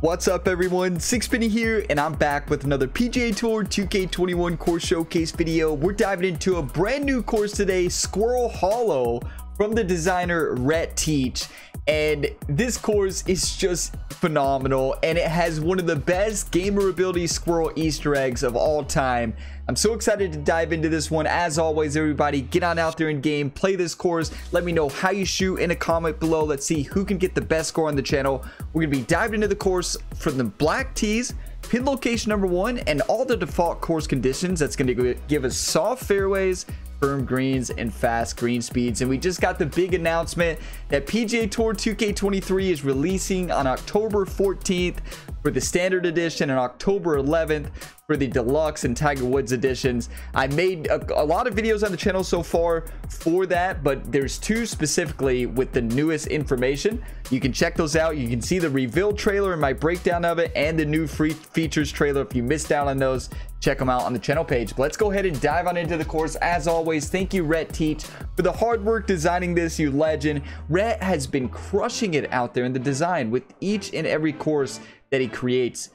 What's up everyone, Sixpenny here, and I'm back with another PGA Tour 2K21 course showcase video. We're diving into a brand new course today, Squirrel Hollow, from the designer Rhett Teach and this course is just phenomenal and it has one of the best gamer ability squirrel easter eggs of all time. I'm so excited to dive into this one. As always everybody get on out there in game play this course. Let me know how you shoot in a comment below. Let's see who can get the best score on the channel. We're gonna be diving into the course from the black tees pin location number one and all the default course conditions that's going to give us soft fairways firm greens and fast green speeds. And we just got the big announcement that PGA Tour 2K23 is releasing on October 14th for the standard edition and October 11th for the deluxe and Tiger Woods editions. I made a, a, lot of videos on the channel so far for that, but there's two specifically with the newest information. You can check those out. You can see the reveal trailer and my breakdown of it and the new free features trailer. If you missed out on those, check them out on the channel page. But let's go ahead and dive on into the course. As always, thank you, Rhett Teach, for the hard work designing this, you legend. Rhett has been crushing it out there in the design with each and every course that he creates.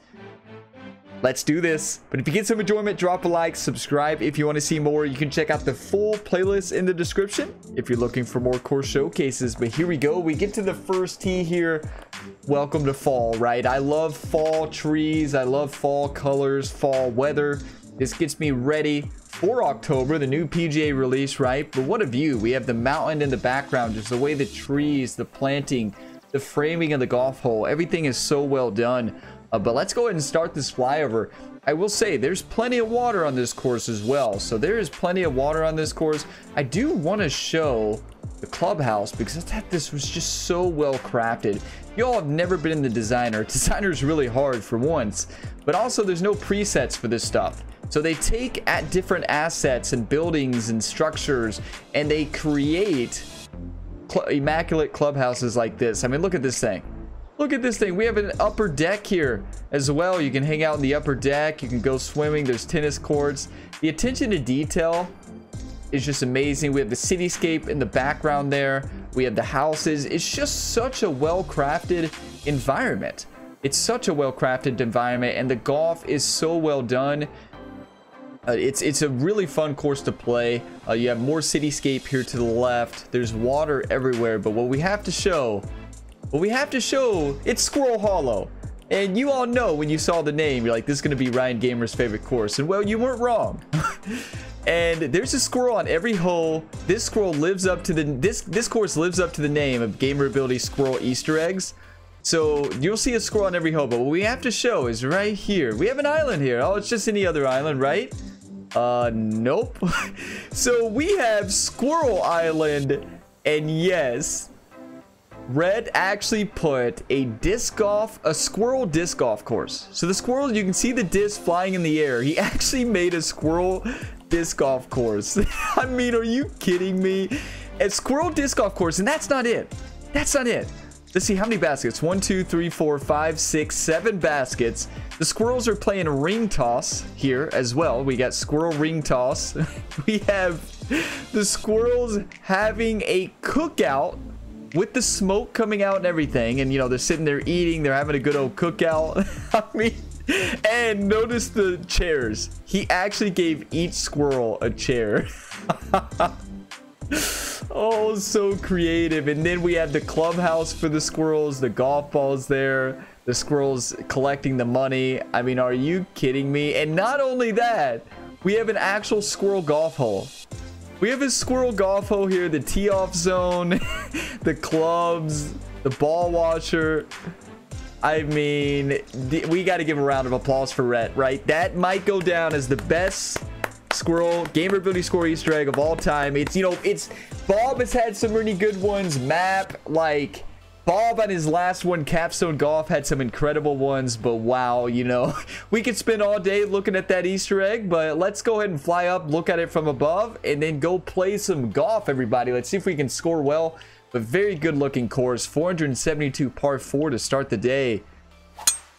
Let's do this. But if you get some enjoyment, drop a like, subscribe if you want to see more. You can check out the full playlist in the description if you're looking for more course showcases. But here we go. We get to the first tee here. Welcome to fall, right? I love fall trees. I love fall colors, fall weather. This gets me ready for October, the new PGA release, right? But what a view. We have the mountain in the background, just the way the trees, the planting, the framing of the golf hole. Everything is so well done. Uh, but let's go ahead and start this flyover. I will say there's plenty of water on this course as well. So there is plenty of water on this course. I do want to show the clubhouse because I thought this was just so well crafted. Y'all have never been in the designer. Designer is really hard for once, but also there's no presets for this stuff. So they take at different assets and buildings and structures and they create cl immaculate clubhouses like this. I mean, look at this thing. Look at this thing. We have an upper deck here as well. You can hang out in the upper deck. You can go swimming. There's tennis courts. The attention to detail is just amazing. We have the cityscape in the background there. We have the houses. It's just such a well-crafted environment. It's such a well-crafted environment and the golf is so well done. Uh, it's it's a really fun course to play. Uh, you have more cityscape here to the left. There's water everywhere, but what we have to show but we have to show it's Squirrel Hollow. And you all know when you saw the name, you're like, this is going to be Ryan Gamer's favorite course. And well, you weren't wrong. and there's a squirrel on every hole. This squirrel lives up to the, this, this course lives up to the name of Gamer Ability Squirrel Easter eggs. So you'll see a squirrel on every hole. But what we have to show is right here. We have an island here. Oh, it's just any other island, right? Uh, nope. so we have Squirrel Island. And yes, Rhett actually put a disc golf, a squirrel disc golf course. So the squirrel, you can see the disc flying in the air. He actually made a squirrel disc golf course. I mean, are you kidding me? A squirrel disc golf course, and that's not it. That's not it. Let's see how many baskets. One, two, three, four, five, six, seven baskets. The squirrels are playing ring toss here as well. We got squirrel ring toss. we have the squirrels having a cookout with the smoke coming out and everything, and you know, they're sitting there eating, they're having a good old cookout. I mean, and notice the chairs. He actually gave each squirrel a chair. oh, so creative. And then we have the clubhouse for the squirrels, the golf balls there, the squirrels collecting the money. I mean, are you kidding me? And not only that, we have an actual squirrel golf hole. We have a squirrel golf hole here, the tee off zone, the clubs, the ball washer. I mean, we got to give a round of applause for Rhett, right? That might go down as the best squirrel gamer ability score Easter egg of all time. It's, you know, it's Bob has had some really good ones. Map, like Bob on his last one, Capstone Golf, had some incredible ones, but wow, you know, we could spend all day looking at that Easter egg, but let's go ahead and fly up, look at it from above, and then go play some golf, everybody. Let's see if we can score well. But very good looking course, 472 par 4 to start the day.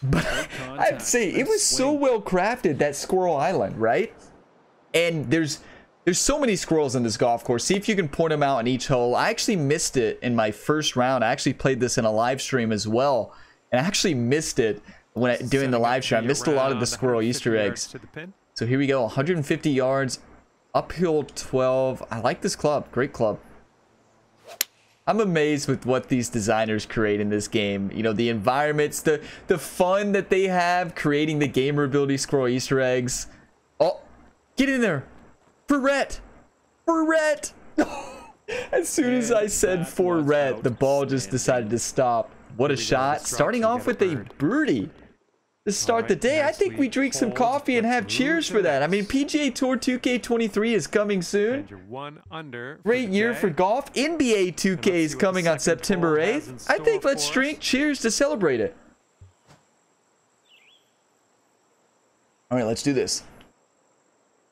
But I'd say it was so well crafted, that Squirrel Island, right? And there's there's so many squirrels in this golf course. See if you can point them out in each hole. I actually missed it in my first round. I actually played this in a live stream as well. And I actually missed it when I, doing the live stream. I missed a lot of the squirrel Easter eggs. So here we go, 150 yards, uphill 12. I like this club. Great club. I'm amazed with what these designers create in this game. You know, the environments, the the fun that they have creating the gamer ability squirrel Easter eggs. Oh, get in there. For Rhett. For Rhett. as soon as I said for Rhett, the ball just decided to stop. What a shot. Starting off with a birdie to start right, the day. I think we drink some coffee and have cheers for that. I mean, PGA Tour 2K23 is coming soon. Great year for golf. NBA 2K is coming on September 8th. I think let's drink cheers to celebrate it. All right, let's do this.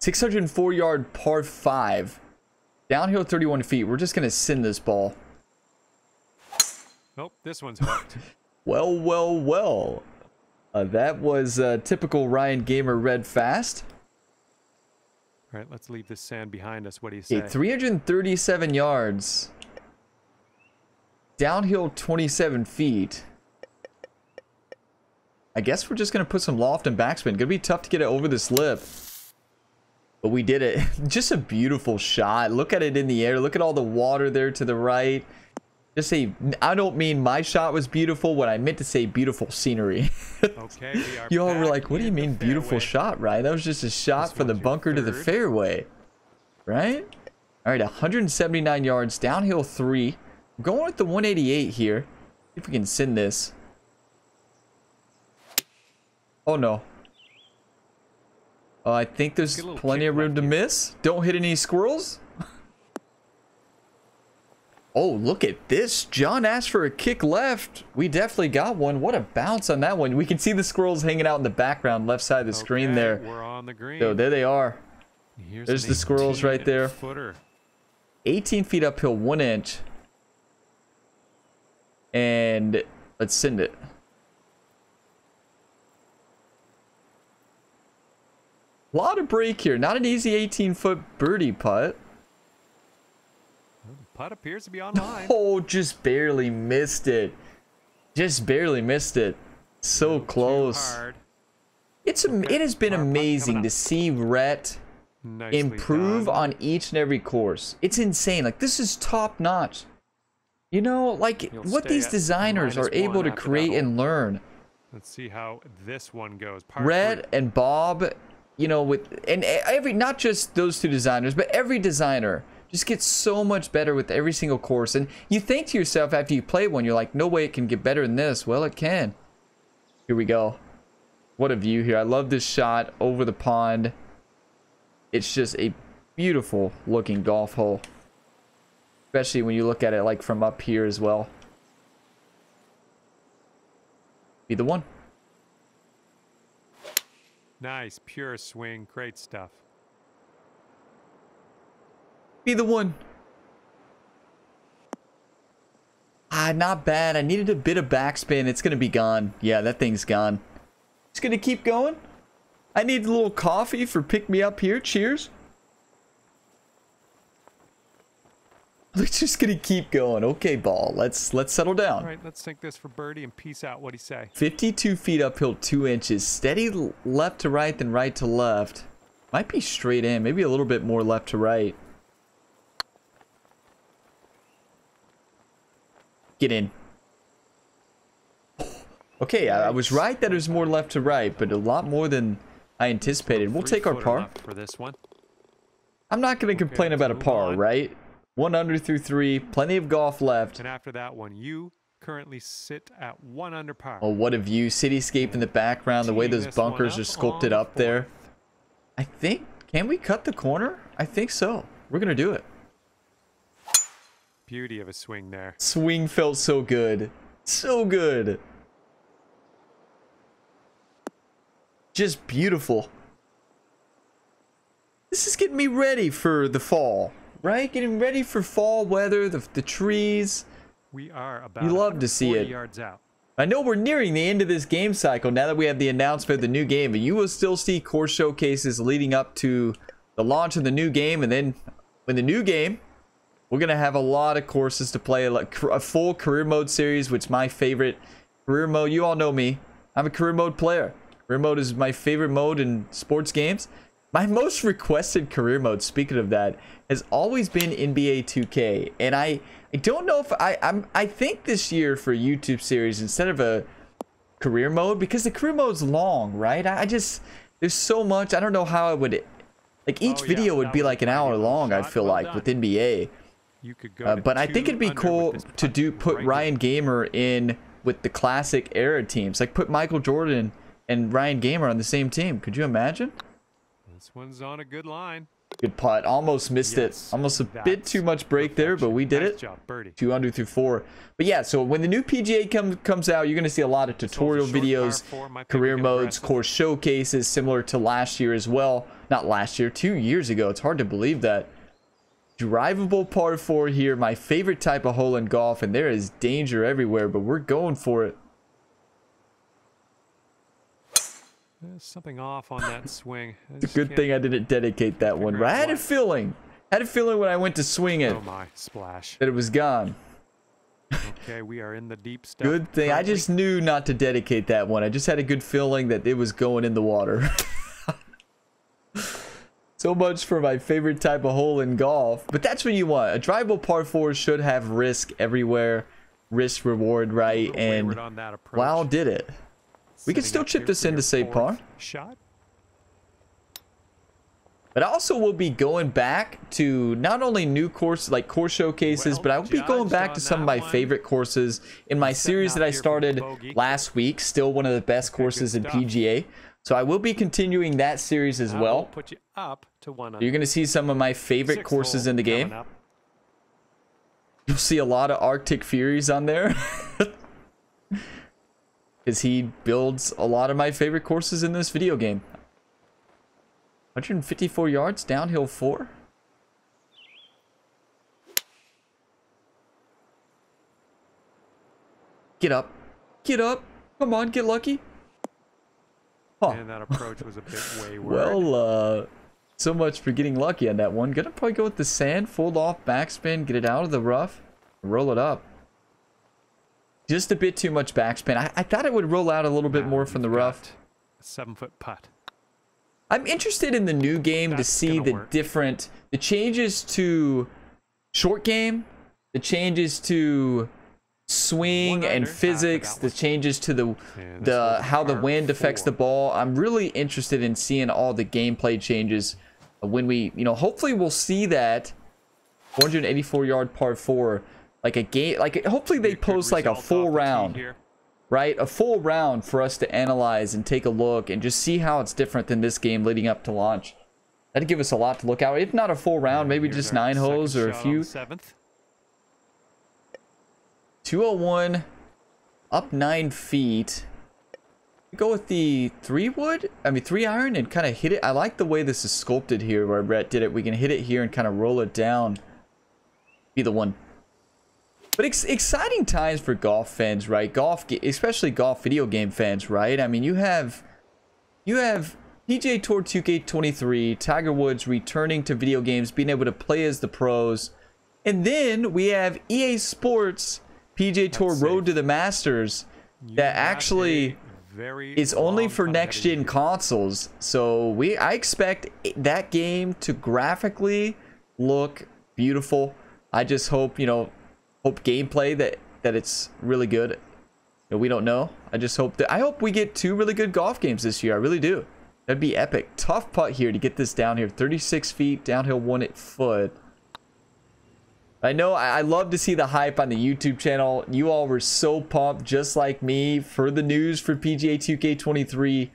604 yard par 5. Downhill 31 feet. We're just going to send this ball. Nope, this one's hooked. well, well, well. Uh, that was uh, typical Ryan Gamer red fast. All right, let's leave this sand behind us. What do you say? Okay, 337 yards. Downhill 27 feet. I guess we're just going to put some loft and backspin. Going to be tough to get it over this lip. But we did it. just a beautiful shot. Look at it in the air. Look at all the water there to the right. Just say, I don't mean my shot was beautiful. What I meant to say, beautiful scenery. okay, you all were like, what do you mean beautiful shot, right? That was just a shot this from the bunker to the fairway, right? All right, 179 yards, downhill three. I'm going with the 188 here. See if we can send this. Oh, no. Oh, I think there's plenty of room to miss. Don't hit any squirrels. Oh, look at this. John asked for a kick left. We definitely got one. What a bounce on that one. We can see the squirrels hanging out in the background, left side of the okay, screen there. We're on the green. So there they are. Here's There's the squirrels right there. Footer. 18 feet uphill, one inch. And let's send it. A lot of break here. Not an easy 18 foot birdie putt. Putt appears to be online. Oh, just barely missed it. Just barely missed it. So close. It's okay. it has been amazing to see Rhett Nicely improve done. on each and every course. It's insane. Like this is top notch. You know, like You'll what these designers are able to create and learn. Let's see how this one goes. Part Rhett and Bob, you know, with and every not just those two designers, but every designer just gets so much better with every single course. And you think to yourself after you play one, you're like, no way it can get better than this. Well, it can. Here we go. What a view here. I love this shot over the pond. It's just a beautiful looking golf hole. Especially when you look at it like from up here as well. Be the one. Nice, pure swing. Great stuff. Be the one. Ah, not bad. I needed a bit of backspin. It's going to be gone. Yeah, that thing's gone. It's going to keep going. I need a little coffee for pick me up here. Cheers. We're just gonna keep going. Okay, ball. Let's let's settle down. All right, let's take this for birdie and peace out. What do you say? 52 feet uphill, two inches. Steady left to right, then right to left. Might be straight in. Maybe a little bit more left to right. Get in. Okay, I, I, was right that it was more left to right, but a lot more than I anticipated. We'll take our par. For this one. I'm not going to okay, complain about a par, on. right? One under through three, plenty of golf left. And after that one, you currently sit at one under par. Oh, what a view. Cityscape in the background, the way those bunkers are sculpted up there. I think, can we cut the corner? I think so. We're going to do it. Beauty of a swing there. Swing felt so good. So good. Just beautiful. This is getting me ready for the fall, right? Getting ready for fall weather, the, the trees. We are about you love to see it. yards out. I know we're nearing the end of this game cycle now that we have the announcement of the new game, but you will still see course showcases leading up to the launch of the new game, and then when the new game we're going to have a lot of courses to play, like a full career mode series, which my favorite Career mode, you all know me. I'm a career mode player. Career mode is my favorite mode in sports games. My most requested career mode, speaking of that, has always been NBA 2K. And I, I don't know if I I'm I think this year for YouTube series instead of a career mode because the career mode's long, right? I, I just there's so much. I don't know how I would like each Oh, yeah, video would be like an hour long. I feel like done. with NBA. You could go. Uh, but I think it'd be cool to do put right Ryan Gamer in with the classic era teams. Like put Michael Jordan and Ryan Gamer on the same team. Could you imagine? This one's on a good line. Good putt. Almost missed Yes, it. Almost a bit too much break there, but we did Nice it. job, birdie. Two under through four. But yeah, so when the new PGA comes comes out, you're gonna see a lot of tutorial videos, career modes, course showcases, similar to last year as well. Not last year, two years ago. It's hard to believe that. Drivable par four here, my favorite type of hole in golf, and there is danger everywhere, but we're going for it. There's something off on that swing. It's a good thing I didn't dedicate that one. I had a feeling, had a feeling when I went to swing it Oh my, splash. that it was gone. Okay, we are in the deep stuff. Good thing. I just knew not to dedicate that one. I just had a good feeling that it was going in the water. so much for my favorite type of hole in golf. But that's what you want. A drivable par 4 should have risk everywhere. Risk reward, right? And on that. Wow did it. We can still chip this in to save par. Shot. But I also will be going back to not only new course like course showcases, Well but I will be going back to some of my one. favorite courses in my series that I here for the started last week. Still one of the best courses in. PGA. So I will be continuing that series as well. put you up to one You're going to see some of my favorite Sixth courses in the game. You'll see a lot of Arctic Furies on there. Because he builds a lot of my favorite courses in this video game. 154 yards, downhill 4. Get up. Get up. Come on, get lucky. Huh. And that approach was a bit wayward. Well, uh, so much for getting lucky on that one. Gonna probably go with the sand, fold off, backspin, get it out of the rough, roll it up. Just a bit too much backspin. I, I thought it would roll out a little bit more from the rough. seven foot putt. I'm interested in the new game to see the work. different, the changes to short game, the changes to swing and under, half of physics, the changes to the this the how the wind affects the ball. I'm really interested in seeing all the gameplay changes when we, you know, hopefully we'll see that 484 yard par 4 like a game like hopefully they post like a full off the tee round here. right? A full round for us to analyze and take a look and just see how it's different than this game leading up to launch. That'd give us a lot to look out. If not a full round, maybe Here's just nine holes or a few. Seventh. 201 up nine feet. Go with the three wood, I mean three iron, and kind of hit it. I like the way this is sculpted here, where Brett did it. We can hit it here and kind of roll it down. Be the one. But ex- exciting times for golf fans, right? Golf, especially golf video game fans, right? I mean, you have, you have PGA Tour 2K23, Tiger Woods returning to video games, being able to play as the pros, and then we have EA Sports PGA Tour That's Road safe. to the Masters You that actually is only for next gen consoles. So we I expect that game to graphically look beautiful. I just hope, you know, hope gameplay that that it's really good. You know, we don't know. I just hope that I hope we get two really good golf games this year. I really do. That'd be epic. Tough putt here to get this down here. 36 feet, downhill one at foot. I know I I love to see the hype on the YouTube channel. You all were so pumped, just like me, for the news for PGA 2K23.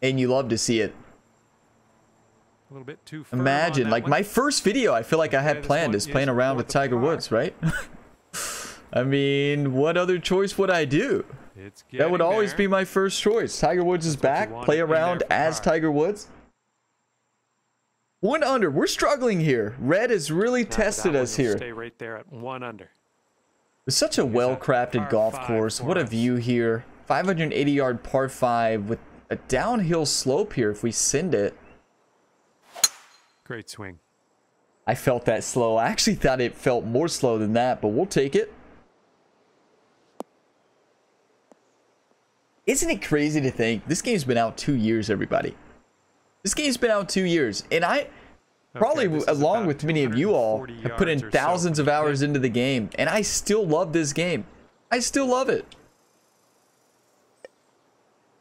And you love to see it. A little bit too Imagine, like one. my first video I feel like I had planned is playing around with Tiger par. Woods, right? I mean, what other choice would I do? It's That would always there. be my first choice. Tiger Woods is back. Play around as par. Tiger Woods. One under. We're struggling here. Rhett has really Now, tested us here. Stay right there at one under. It's such a well-crafted golf course. What a view here. 580 yard par 5 with a downhill slope here if we send it. Great swing. I felt that slow. I actually thought it felt more slow than that, but we'll take it. Isn't it crazy to think this game's been out two years, everybody? This game's been out two years, and I okay, probably, along with many of you all, have put in thousands so. of hours into the game, and I still love this game. I still love it.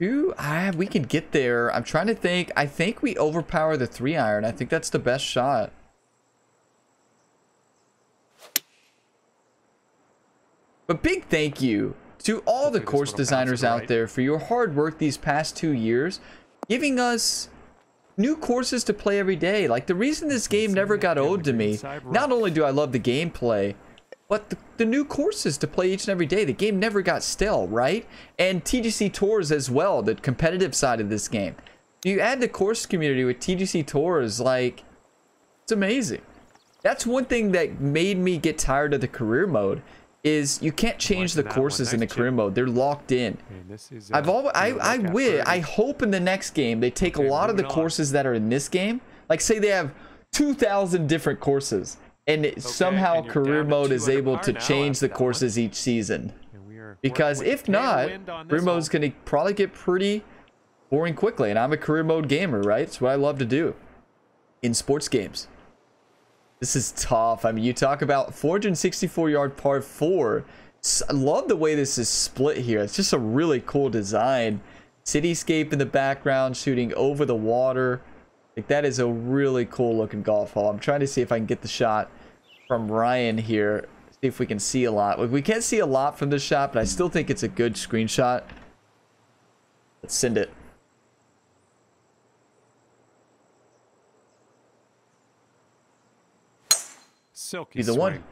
Ah, we can get there. I'm trying to think. I think we overpower the three iron. I think that's the best shot. But big thank you to all the course one will bounce to designers out right. there for your hard work these past two years, giving us new courses to play every day. Like the reason this game never got owed to me, not only do I love the gameplay, but the, the new courses to play each and every day. The game never got stale, right? And TGC Tours as well, the competitive side of this game. You add the course community with TGC Tours, like, it's amazing. That's one thing that made me get tired of the career mode is you can't change the liking that one. courses in the Nice career chip. mode. They're locked in. Is, I've uh, always, I, I wish. I hope in the next game they take a lot of the on. courses that are in this game. Like say they have 2,000 different courses and it, somehow and career mode is able to change the that one. courses each season. And we are Because if not, career this mode's going to probably get pretty boring quickly. And I'm a career mode gamer, right? It's what I love to do in sports games. This is tough. I mean, you talk about 464 yard par four. S- I love the way this is split here. It's just a really cool design. Cityscape in the background, shooting over the water. Like that is a really cool looking golf hole. I'm trying to see if I can get the shot from Ryan here. See if we can see a lot. We can't see a lot from this shot, but I still think it's a good screenshot. Let's send it. silky the one. swing.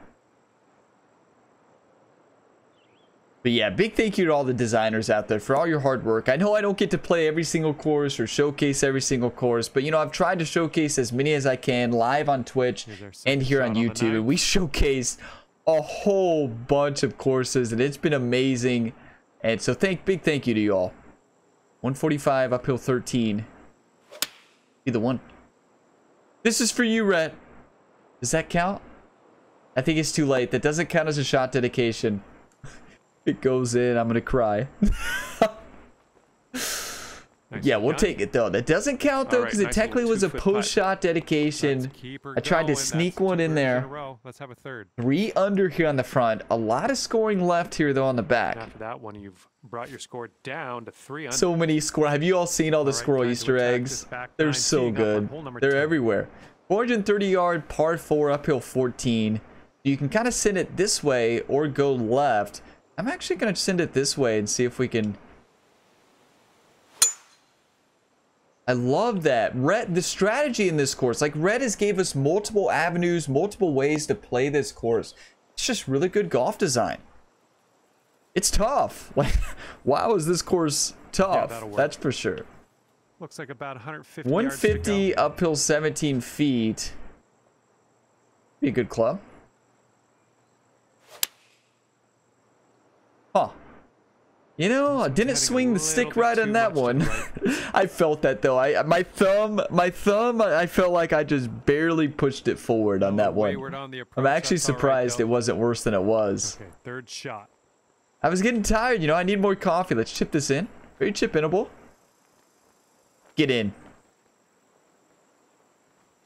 But yeah, big thank you to all the designers out there for all your hard work. I know I don't get to play every single course or showcase every single course, but you know, I've tried to showcase as many as I can live on Twitch and here on shot on the YouTube. And we showcased a whole bunch of courses and it's been amazing. And so thank big thank you to you all. 145 uphill 13. Be the one. This is for you, Rhett. Does that count? I think it's too late. That doesn't count as a shot dedication. It goes in. I'm gonna cry. Yeah, we'll take it though. That doesn't count though All right, because it nice technically was a post shot dedication. Let's keep her I tried to sneak one in there. row. Let's have a third. Three under here on the front. A lot of scoring left here though on the back. After that one, you've brought your score down to three under. So many squirrel. Have you all seen all the All right, squirrel Easter eggs? They're so teeing up on good. They're 10. everywhere. 430 yard par four uphill 14. You can kind of send it this way or go left. I'm actually gonna send it this way and see if we can. I love that. Rhett, the strategy in this course, like Rhett has gave us multiple avenues, multiple ways to play this course. It's just really good golf design. It's tough. Like, wow, is this course tough? that'll. That's for sure. Looks like about 150 yards to 150 go. uphill 17 feet. Be a good club. Huh. You know, I didn't swing the stick right on that one. I felt that though. I my thumb, my thumb, I felt like I just barely pushed it forward on oh, that one. on I'm actually that's all right, surprised it wasn't worse than it was. Okay, third shot. I was getting tired, you know. I need more coffee. Let's chip this in. Very chip inable. Get in.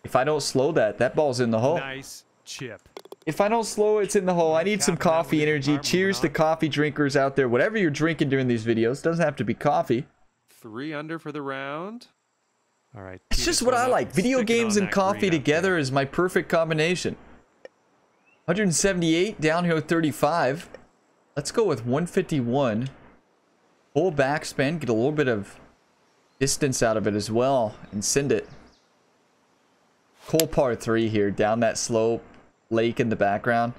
If I don't slow that, that ball's in the hole. Nice chip. If I don't slow, it's in the hole. I need some coffee energy. Cheers to coffee drinkers out there. Whatever you're drinking during these videos, doesn't have to be coffee. Three under for the round. All right. It's just what I like. Video games and coffee together is my perfect combination. 178 downhill 35. Let's go with 151. Full backspin, get a little bit of distance out of it as well, and send it. Cool par three here, down that slope, lake in the background.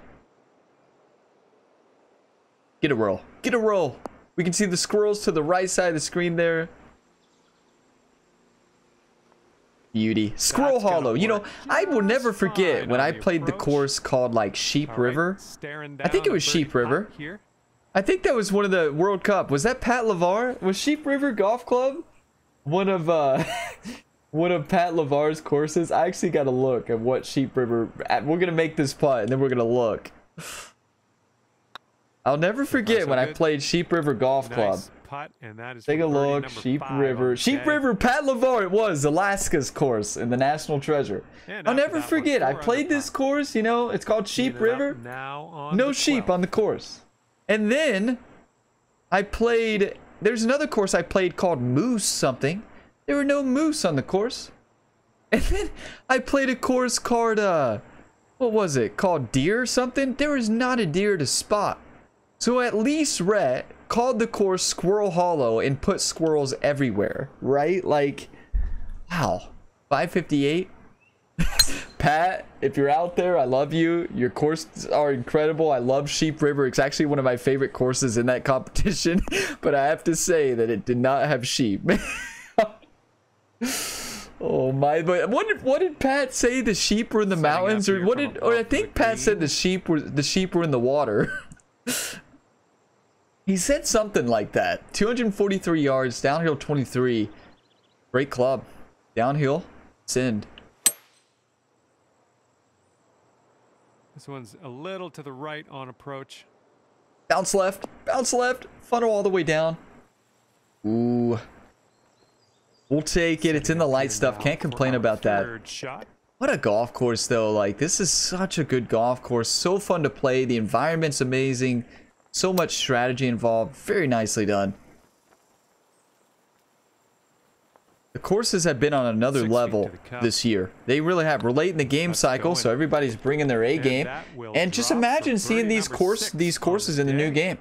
Get a roll. Get a roll. We can see the squirrels to the right side of the screen there. Beauty. Squirrel That's Hollow. You know, I will never forget when I played the course called like Sheep right, River. I think it was Sheep River. Here. I think that was one of the World Cup. Was that Pat Lavar? Was Sheep River Golf Club one of uh one of Pat Lavar's courses? I actually got to look at what Sheep River. We're gonna make this putt and then we're gonna look. I'll never forget when I played Sheep River Golf Club. Putt, and that is Take a look, Sheep River. Sheep. River, Pat LeVar, it was Alaska's course in the National Treasure. And I'll never forget, I played this course, you know, it's called Sheep it River. No sheep 12th. on the course. And then I played, there's another course I played called Moose something. There were no moose on the course. And then I played a course called, uh, what was it? Called Deer or something? There was not a deer to spot. So at least Rhett called the course Squirrel Hollow and put squirrels everywhere, right? Like, wow. 558? Pat, if you're out there, I love you. Your courses are incredible. I love Sheep River. It's actually one of my favorite courses in that competition, but I have to say that it did not have sheep. oh my! But what did what did Pat say? The sheep were in the Setting mountains, or what did? Or I think the Pat said the sheep were the sheep were in the water. he said something like that. 243 yards, downhill 23. Great club. Downhill, send. This one's a little to the right on approach. Bounce left, bounce left, funnel all the way down. Ooh. We'll take it. It's in the light stuff. Can't complain about that. What a golf course, though. Like, this is such a good golf course. So fun to play. The environment's amazing. So much strategy involved. Very nicely done. The courses have been on another level to the cup. this year. They really have. We're late in the game cycle, so everybody's bringing their A game. And just imagine seeing these course these courses in the new game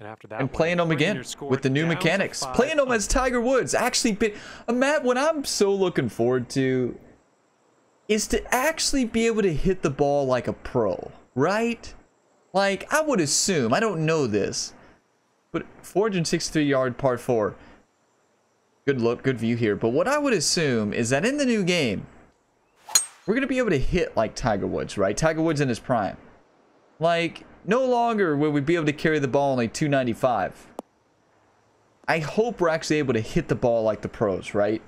And after that and playing them again with the new mechanics. Playing them as Tiger Woods. Actually, be, uh, Matt, what I'm so looking forward to is to actually be able to hit the ball like a pro, right? Like, I would assume, I don't know this, but 463 yard par 4. Good look, good view here. But what I would assume is that in the new game, we're going to be able to hit like Tiger Woods, right? Tiger Woods in his prime. Like, no longer will we be able to carry the ball only 295. I hope we're actually able to hit the ball like the pros, right?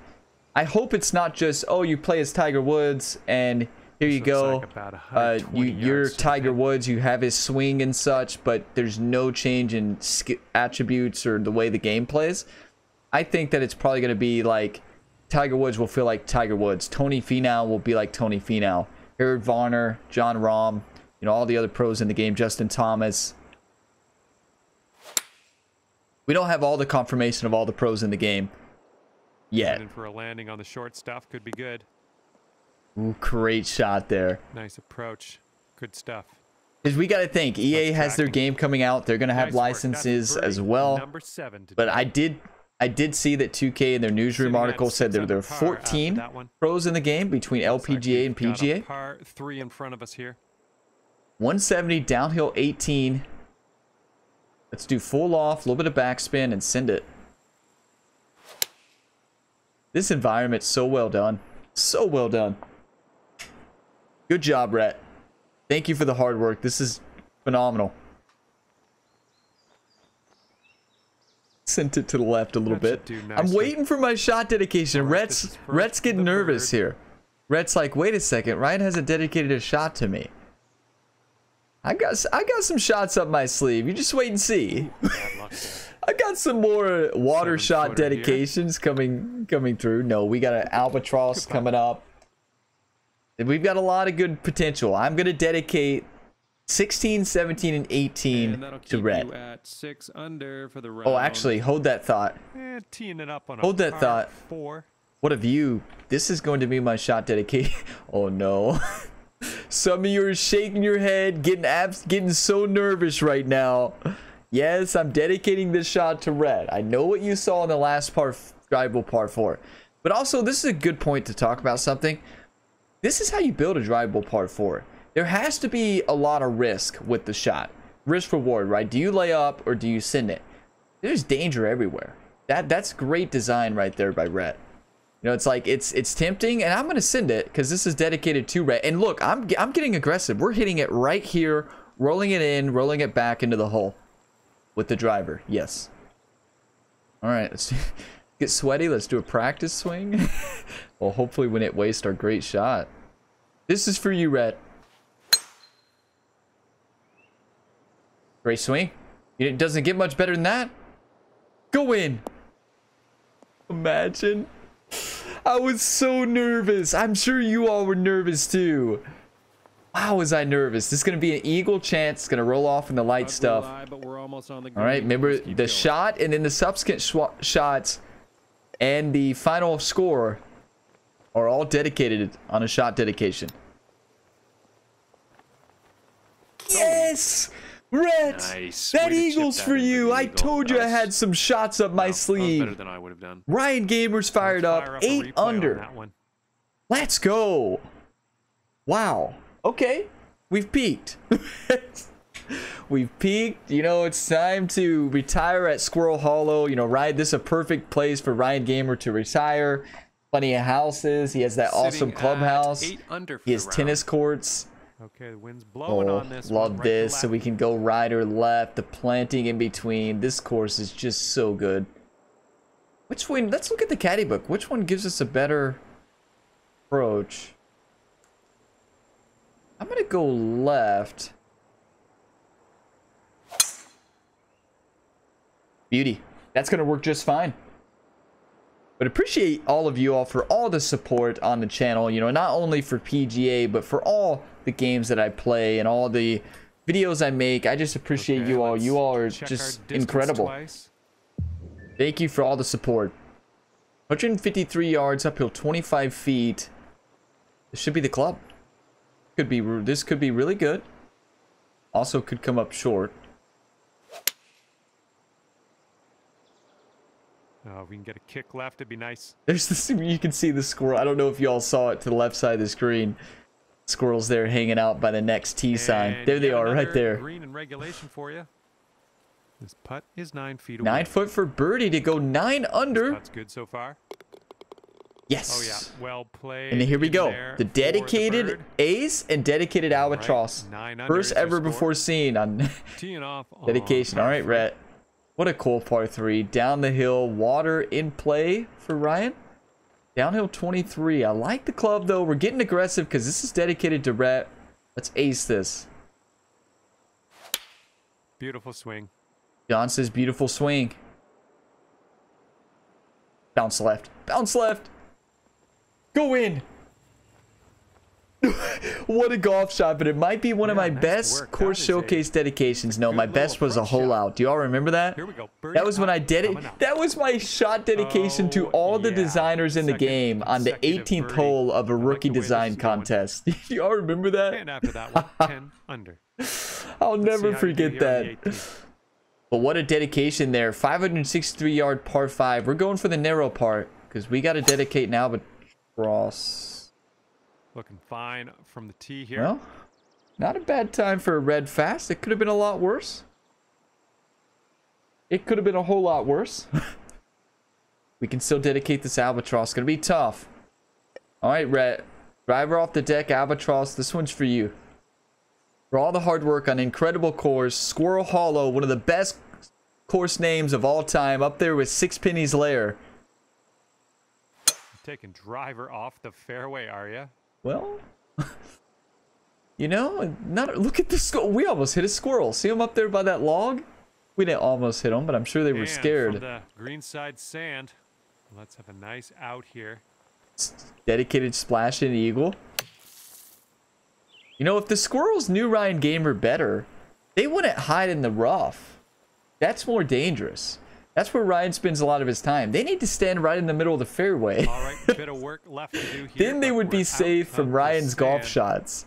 I hope it's not just, oh, you play as Tiger Woods and here you This go. like uh, you, 120 you're yards to the Tiger. Woods, you have his swing and such, but there's no change in sk- attributes or the way the game plays. I think that it's probably going to be like Tiger Woods will feel like Tiger Woods. Tony Finau will be like Tony Finau. Harold Varner, Jon Rahm, you know, all the other pros in the game, Justin Thomas. We don't have all the confirmation of all the pros in the game yet. For a landing on the short stuff could be good. Ooh, great shot there. Nice approach. Good stuff. Because we got to think, EA has their game coming out. They're going to have Nice licenses as well. Number seven. But. I did, I did see that 2K in their newsroom article said there there are under par after 14 pros in the game between LPGA and we've got a PGA. Par three in front of us here. 170 downhill 18. Let's do full off, a little bit of backspin, and send it. This environment's so well done. So well done. Good job, Rhett. Thank you for the hard work. This is phenomenal. Sent it to the left a little bit. I'm waiting for my shot dedication. Right, Rhett's this is first Rhett's getting nervous bird. here. Rhett's like, wait a second. Ryan hasn't dedicated a shot to me. I got s- I got some shots up my sleeve. You just wait and see. Bad luck there. I got some more water Seven shot footer here. dedications coming coming through. No, we got an albatross coming up. We've got a lot of good potential. I'm gonna dedicate 16, 17, and 18 And to Rhett. at six under for the round. Oh, actually, hold that thought. Eh, teeing it up on a Hold that thought. Four. What a view. This is going to be my shot dedication. Oh no. Some of you are shaking your head, getting abs getting so nervous right now. Yes, I'm dedicating this shot to Rhett. I know what you saw in the last par drivable par four. But also this is a good point to talk about something. This is how you build a drivable par four. There has to be a lot of risk with the shot. Risk reward, right? Do you lay up or do you send it? There's danger everywhere. That that's great design right there by Rhett. You know, it's like it's it's tempting, and I'm gonna send it because this is dedicated to Rhett. And look, I'm I'm getting aggressive. We're hitting it right here, rolling it in, rolling it back into the hole with the driver. Yes. All right, let's get sweaty. Let's do a practice swing. well, hopefully, when it waste our great shot. This is for you, Rhett. Great swing. It doesn't get much better than that. Go in. Imagine. I was so nervous. I'm sure you all were nervous too. Wow, was I nervous. This is going to be an eagle chance. It's going to roll off in the light stuff. Lie, but we're almost on the All right, remember the going. shot and then the subsequent shots and the final score are all dedicated on a shot dedication. Yes! Rhett! Nice. That Eagles for you. I eagle. told you I had some shots up my was better sleeve. than I would have done. Ryan Gamers fired Let's up. Eight on under. one. Let's go. Wow. Okay. We've peaked. We've peaked. You know, it's time to retire at Squirrel Hollow. You know, Ryan, this is a perfect place for Ryan Gamer to retire. Plenty of houses. He has that awesome Sitting at clubhouse. Eight under for He has tennis courts. Okay, the wind's blowing Oh, on this. love right this. So we can go right or left. The planting in between. This course is just so good. Which one? Let's look at the caddy book. Which one gives us a better approach? I'm gonna go left. Beauty. That's gonna work just fine. But appreciate all of you all for all the support on the channel. You know, not only for PGA, but for all the games that I play and all the videos I make. I just appreciate Okay, you all. You all are just incredible. twice. Thank you for all the support. 153 yards, uphill 25 feet. This should be the club. Could be this could be really good. Also could come up short. Oh, if we can get a kick left, it'd be nice. There's this you can see the score. I don't know if you all saw it to the left side of the screen. Squirrels there hanging out by the next T sign. There they are right there. Green and regulation for you. This putt is nine feet away. Nine foot for birdie to go nine under. That's good so far. Yes. Oh yeah, well played. And here we go. The dedicated bird. ace and dedicated albatross. under First ever before seen on off. on dedication. All par. Rhett. What a cool par three. Down the hill, water in play for Ryan. Downhill 23. I like the club though. We're getting aggressive because this is dedicated to Rhett. Let's ace this. Beautiful swing. John says beautiful swing. Bounce left. Bounce left. Go in. what a golf shot, but it might be one of my nice best course That is a showcase dedications. No, my best was a hole shot. out. Do y'all remember that? Here we go. Birdie That was when I did it. That was my shot dedication to Oh, all the yeah. designers in the game on the 18th birdie. hole of a like rookie this design contest. y'all remember that? And after that one, 10 under. I'll Let's never see how you do forget that. But what a dedication there. 563 yard par 5. We're going for the narrow part because we got to dedicate now, but cross. Looking fine from the tee here. Well, not a bad time for a red fast. It could have been a lot worse. It could have been a whole lot worse. we can still dedicate this albatross. Gonna be tough. All right, Rhett. Driver off the deck, albatross. This one's for you. For all the hard work on incredible course, Squirrel Hollow, one of the best course names of all time, up there with Six Pennies Lair. Taking driver off the fairway, are you? Well, you know, not look at the squirrel. We almost hit a squirrel. See him up there by that log? We didn't almost hit him, but I'm sure they were And scared. From the greenside sand. Let's have a nice out here. Dedicated splash and eagle. You know, if the squirrels knew Ryan Gamer better, they wouldn't hide in the rough. That's more dangerous. That's where Ryan spends a lot of his time. They need to stand right in the middle of the fairway. All right, bit of work left to do here. then they would be safe from Ryan's golf shots.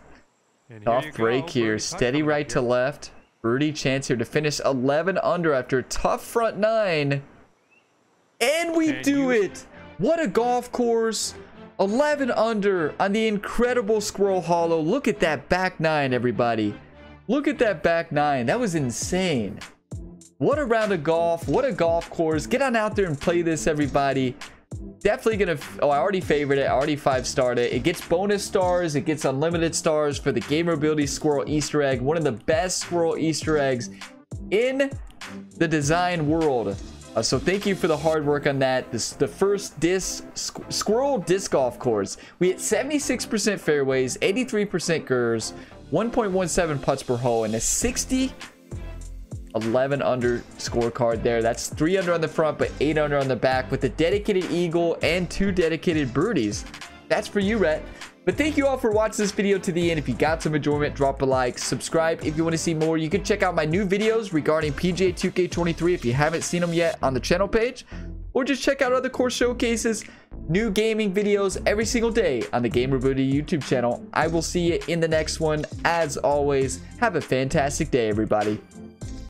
Off you go, break here. Steady right to left. Birdie chance here to finish 11 under after a tough front nine. And we And do you- it. What a golf course. 11 under on the incredible Squirrel Hollow. Look at that back nine, everybody. Look at that back nine. That was insane. What a round of golf. What a golf course. Get on out there and play this, everybody. Definitely gonna. Oh, I already favored it. I already five starred it. It gets bonus stars. It gets unlimited stars for the Gamer Ability Squirrel Easter egg. One of the best squirrel Easter eggs in the design world. Uh, so thank you for the hard work on that. This the first disc squ- squirrel disc golf course. We hit 76% fairways, 83% gers, 1.17 putts per hole, and a 60 11 under scorecard there. That's 3 under on the front, but 8 under on the back with a dedicated eagle and two dedicated birdies. That's for you, Rhett. But thank you all for watching this video to the end. If you got some enjoyment, drop a like, subscribe if you want to see more. You can check out my new videos regarding PGA 2K23 if you haven't seen them yet on the channel page. Or just check out other course showcases, new gaming videos every single day on the Gamer Ability YouTube channel. I will see you in the next one. As always, have a fantastic day, everybody.